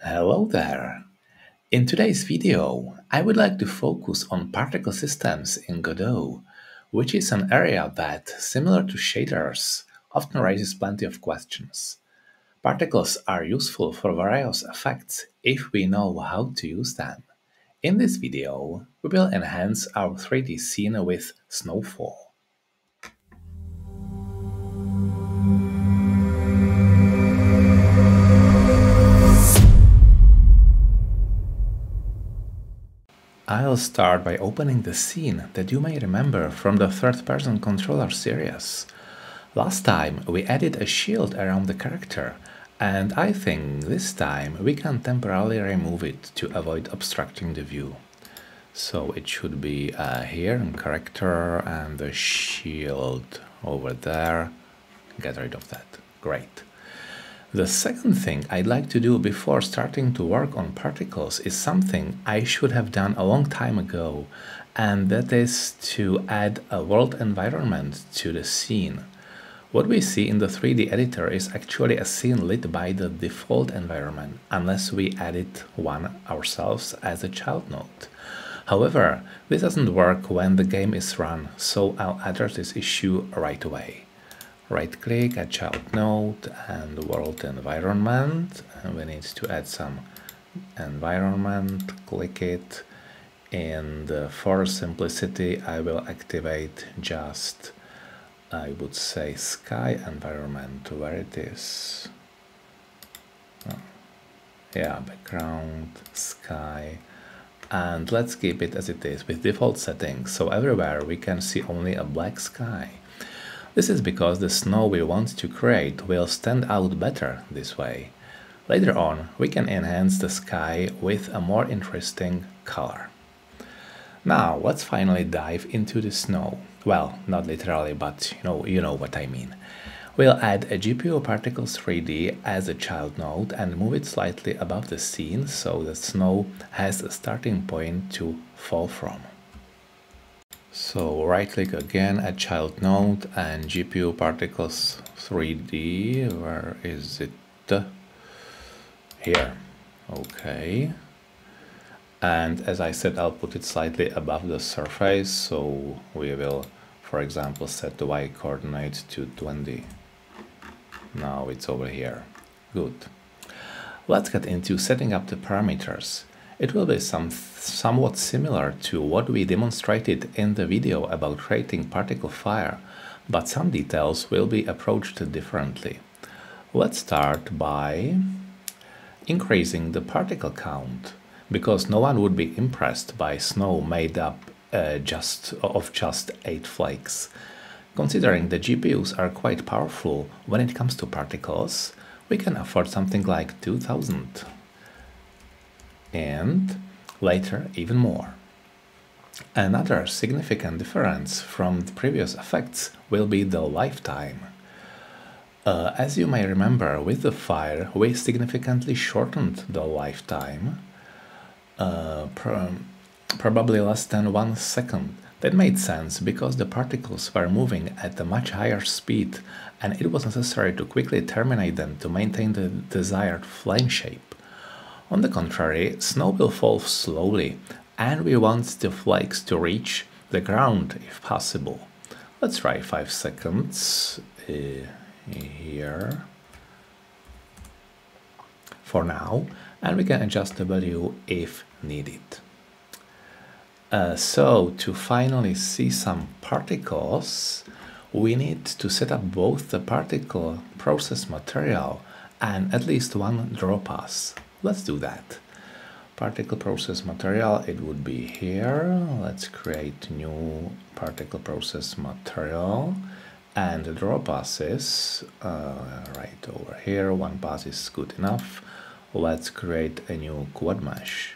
Hello there! In today's video, I would like to focus on particle systems in Godot, which is an area that, similar to shaders, often raises plenty of questions. Particles are useful for various effects if we know how to use them. In this video, we will enhance our 3D scene with snowfall. I'll start by opening the scene that you may remember from the third-person controller series. Last time we added a shield around the character, and I think this time we can temporarily remove it to avoid obstructing the view. So it should be uh, here in character and the shield over there. Get rid of that. Great. The second thing I'd like to do before starting to work on particles is something I should have done a long time ago, and that is to add a world environment to the scene. What we see in the 3D editor is actually a scene lit by the default environment, unless we edit one ourselves as a child node. However, this doesn't work when the game is run, so I'll address this issue right away right click add child node and world environment. And we need to add some environment click it. And uh, for simplicity I will activate just I would say sky environment where it is. Oh. yeah background sky. And let's keep it as it is with default settings. So everywhere we can see only a black sky this is because the snow we want to create will stand out better this way. Later on, we can enhance the sky with a more interesting color. Now, let's finally dive into the snow. Well, not literally, but you know, you know what I mean. We'll add a GPU Particles 3D as a child node and move it slightly above the scene so the snow has a starting point to fall from. So right click again at child node and GPU particles 3D. Where is it? Here. Okay. And as I said, I'll put it slightly above the surface. So we will, for example, set the Y coordinate to 20. Now it's over here. Good. Let's get into setting up the parameters. It will be some, somewhat similar to what we demonstrated in the video about creating particle fire, but some details will be approached differently. Let's start by increasing the particle count, because no one would be impressed by snow made up uh, just of just 8 flakes. Considering the GPUs are quite powerful when it comes to particles, we can afford something like 2000 and later even more. Another significant difference from the previous effects will be the lifetime. Uh, as you may remember, with the fire, we significantly shortened the lifetime, uh, probably less than one second. That made sense because the particles were moving at a much higher speed and it was necessary to quickly terminate them to maintain the desired flame shape. On the contrary, snow will fall slowly, and we want the flakes to reach the ground if possible. Let's try 5 seconds uh, here for now, and we can adjust the value if needed. Uh, so, to finally see some particles, we need to set up both the particle process material and at least one draw pass. Let's do that. Particle process material, it would be here. Let's create new particle process material. And draw passes, uh, right over here, one pass is good enough. Let's create a new quad mesh.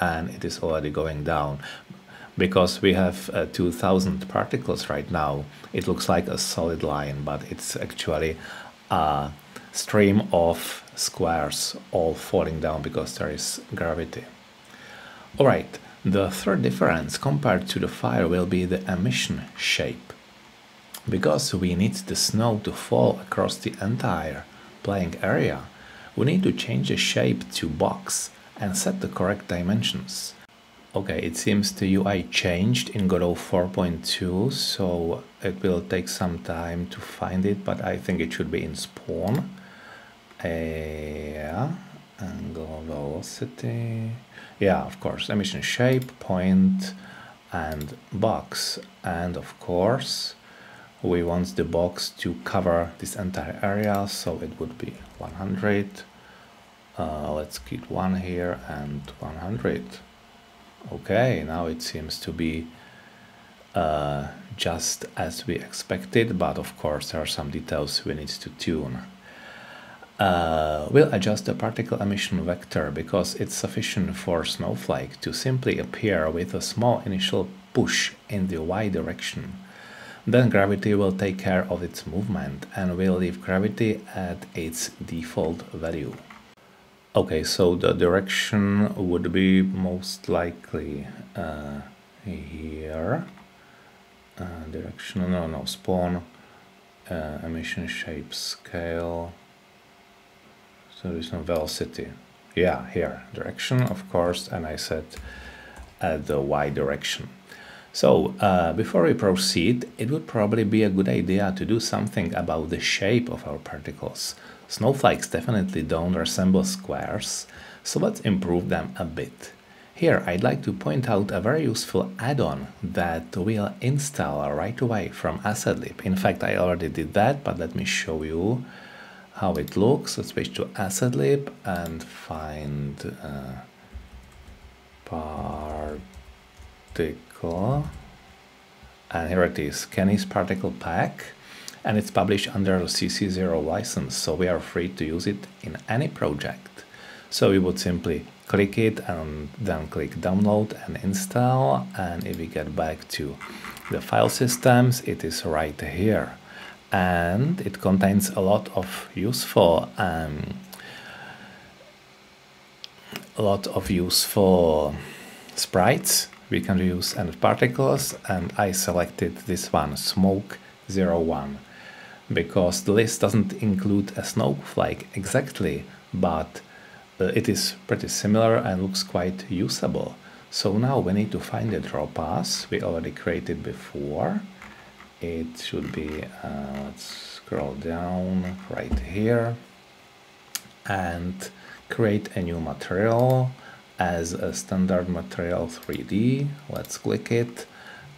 And it is already going down. Because we have uh, 2000 particles right now, it looks like a solid line, but it's actually a stream of squares all falling down because there is gravity. Alright, the third difference compared to the fire will be the emission shape. Because we need the snow to fall across the entire playing area, we need to change the shape to box and set the correct dimensions. Okay, it seems the UI changed in Godot 4.2, so it will take some time to find it, but I think it should be in Spawn. Yeah, angle velocity. Yeah, of course, emission shape, point, and box. And of course, we want the box to cover this entire area, so it would be 100. Uh, let's keep one here and 100. Okay, now it seems to be uh, just as we expected, but of course there are some details we need to tune. Uh, we'll adjust the particle emission vector because it's sufficient for Snowflake to simply appear with a small initial push in the y direction. Then gravity will take care of its movement and will leave gravity at its default value. Okay, so the direction would be most likely uh, here. Uh, direction, no, no, spawn, uh, emission shape scale. So there's no velocity. Yeah, here, direction, of course, and I said at the y direction. So uh, before we proceed, it would probably be a good idea to do something about the shape of our particles. Snowflakes definitely don't resemble squares, so let's improve them a bit. Here I'd like to point out a very useful add-on that we'll install right away from AssetLib. In fact, I already did that, but let me show you how it looks. Let's switch to AssetLib and find uh, particle. And here it is, Kenney's particle pack and it's published under CC0 license, so we are free to use it in any project. So we would simply click it and then click download and install and if we get back to the file systems it is right here and it contains a lot of useful um, a lot of useful sprites we can use and particles and I selected this one smoke 01 because the list doesn't include a snowflake exactly, but uh, it is pretty similar and looks quite usable. So now we need to find the draw pass we already created before. It should be, uh, let's scroll down right here and create a new material as a standard material 3D. Let's click it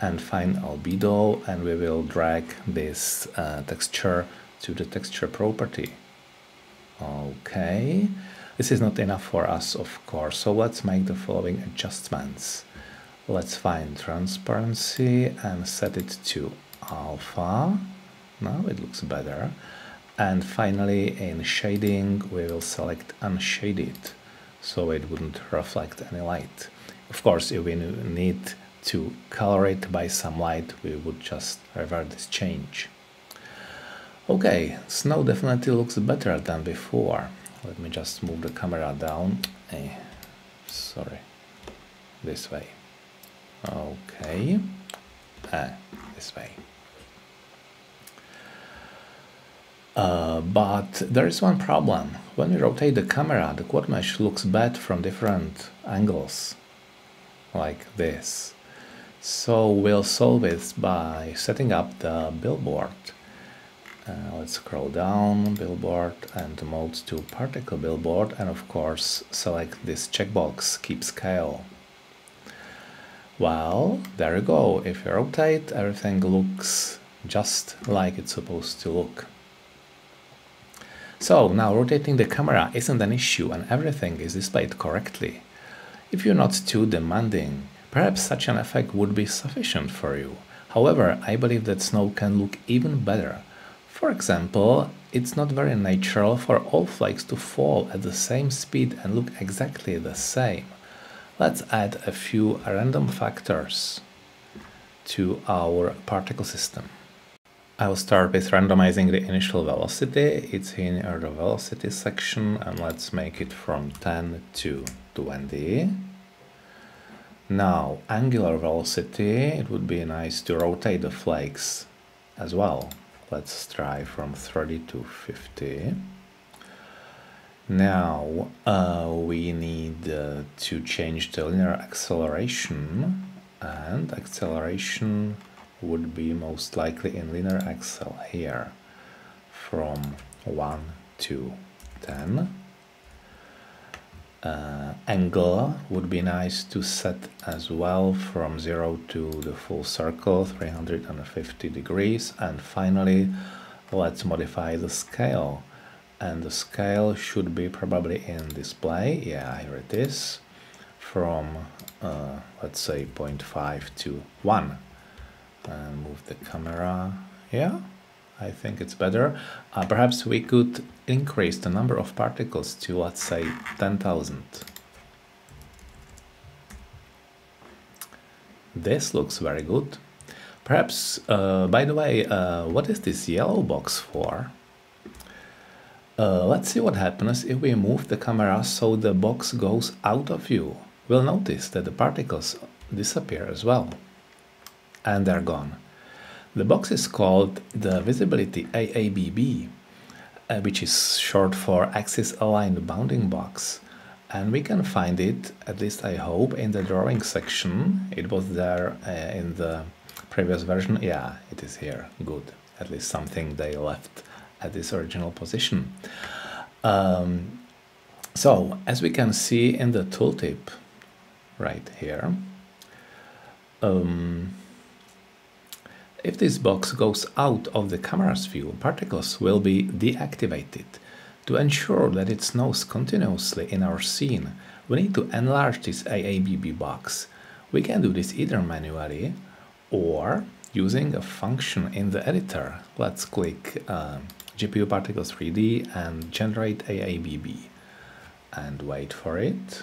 and find albedo and we will drag this uh, texture to the texture property. Okay, this is not enough for us of course, so let's make the following adjustments. Let's find transparency and set it to alpha. Now it looks better. And finally in shading we will select unshaded so it wouldn't reflect any light. Of course if we need to color it by some light, we would just revert this change. Okay, snow definitely looks better than before. Let me just move the camera down. Eh, sorry, this way. Okay, ah, this way. Uh, but there is one problem. When we rotate the camera, the quad mesh looks bad from different angles, like this. So we'll solve it by setting up the billboard. Uh, let's scroll down, billboard and mode to particle billboard and of course select this checkbox, keep scale. Well, there you go. If you rotate, everything looks just like it's supposed to look. So now rotating the camera isn't an issue and everything is displayed correctly. If you're not too demanding, Perhaps such an effect would be sufficient for you. However, I believe that snow can look even better. For example, it's not very natural for all flakes to fall at the same speed and look exactly the same. Let's add a few random factors to our particle system. I will start with randomizing the initial velocity. It's in the velocity section and let's make it from 10 to 20. Now, angular velocity, it would be nice to rotate the flakes as well. Let's try from 30 to 50. Now uh, we need uh, to change the linear acceleration and acceleration would be most likely in linear accel here from 1 to 10. Uh, angle would be nice to set as well from 0 to the full circle 350 degrees and finally let's modify the scale and the scale should be probably in display yeah here it is. From uh, let's say 0.5 to 1 and move the camera. Yeah I think it's better. Uh, perhaps we could increase the number of particles to let's say 10,000 this looks very good. Perhaps uh, by the way uh, what is this yellow box for uh, let's see what happens if we move the camera so the box goes out of view. We'll notice that the particles disappear as well. And they're gone. The box is called the visibility AABB, uh, which is short for axis aligned bounding box. And we can find it, at least I hope, in the drawing section. It was there uh, in the previous version. Yeah, it is here. Good. At least something they left at this original position. Um, so as we can see in the tooltip right here, um, if this box goes out of the camera's view, particles will be deactivated. To ensure that it snows continuously in our scene, we need to enlarge this AABB box. We can do this either manually or using a function in the editor. Let's click uh, GPU Particles 3D and generate AABB and wait for it.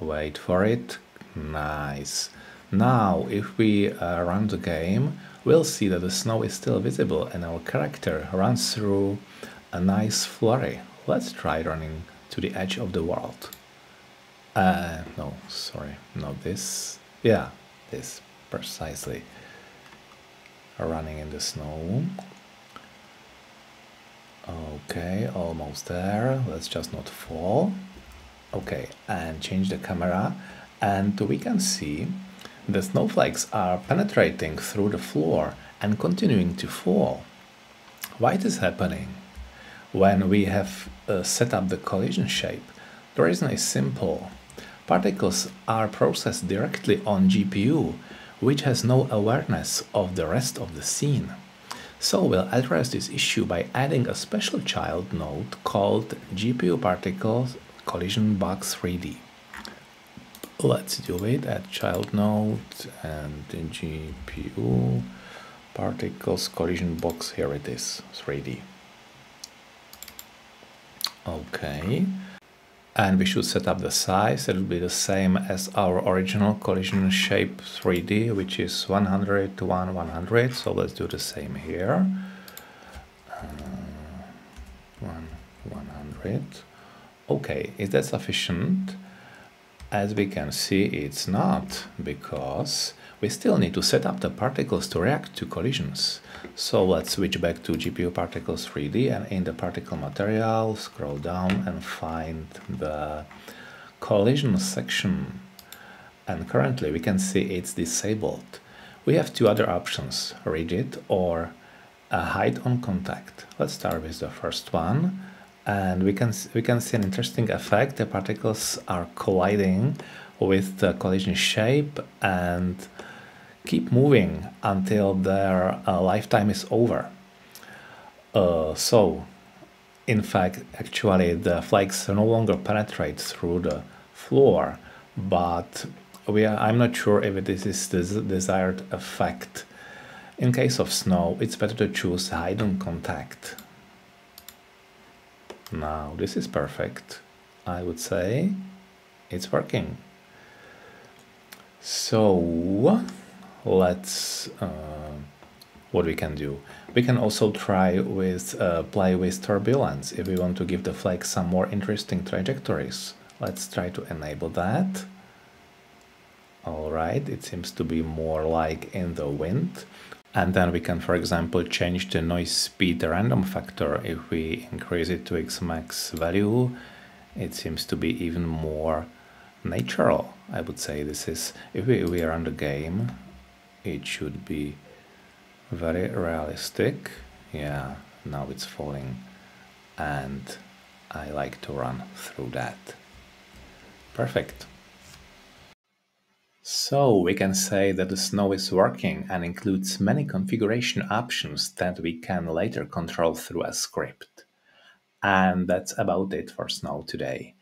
Wait for it. Nice. Now, if we uh, run the game, we'll see that the snow is still visible and our character runs through a nice flurry. Let's try running to the edge of the world. Uh, no, sorry, not this. Yeah, this, precisely running in the snow. Okay, almost there. Let's just not fall. Okay, and change the camera. And we can see the snowflakes are penetrating through the floor and continuing to fall. Why is this happening? When we have uh, set up the collision shape, the reason is simple. Particles are processed directly on GPU which has no awareness of the rest of the scene. So we'll address this issue by adding a special child node called GPU Particles Collision Box 3D. Let's do it at child node and GPU Particles Collision Box, here it is, 3D. Okay, and we should set up the size. It will be the same as our original collision shape 3d which is 100 to 1 100 so let's do the same here. Uh, 1 100 okay is that sufficient? As we can see it's not because we still need to set up the particles to react to collisions. So let's switch back to GPU Particles 3D and in the particle material, scroll down and find the collision section. And currently we can see it's disabled. We have two other options, rigid or hide on contact. Let's start with the first one and we can we can see an interesting effect. The particles are colliding with the collision shape and keep moving until their uh, lifetime is over. Uh, so, in fact, actually, the flakes no longer penetrate through the floor, but we are, I'm not sure if this is the desired effect. In case of snow, it's better to choose hide on contact. Now, this is perfect. I would say it's working. So, let's uh, what we can do. We can also try with uh, play with turbulence if we want to give the flake some more interesting trajectories. Let's try to enable that. Alright, it seems to be more like in the wind. And then we can, for example, change the noise speed random factor. If we increase it to its max value, it seems to be even more natural. I would say this is, if we, we run the game, it should be very realistic. Yeah, now it's falling and I like to run through that. Perfect. So we can say that the snow is working and includes many configuration options that we can later control through a script. And that's about it for snow today.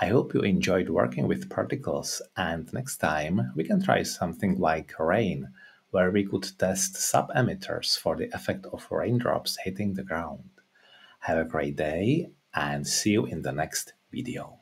I hope you enjoyed working with particles and next time we can try something like rain, where we could test sub-emitters for the effect of raindrops hitting the ground. Have a great day and see you in the next video.